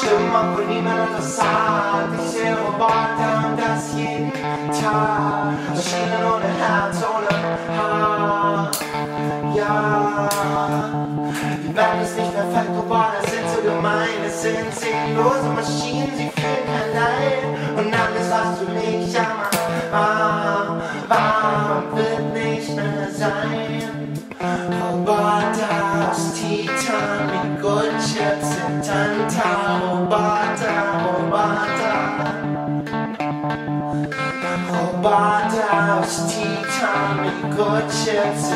und niemand anderes sagt. Ich sehe Roboter und das jeden Tag. Maschinen ohne Herz, ohne Haar. Ja, die Welt ist nicht perfekt, Roboter sind so gemein. Es sind seelenlose Maschinen, sie fühlen kein Leid. Und alles, was für mich jammer war, war wird nicht mehr sein. Roboter aus Titan mit Goldchips in Tanta. Roboter, Roboter. Roboter aus Titan mit Goldchips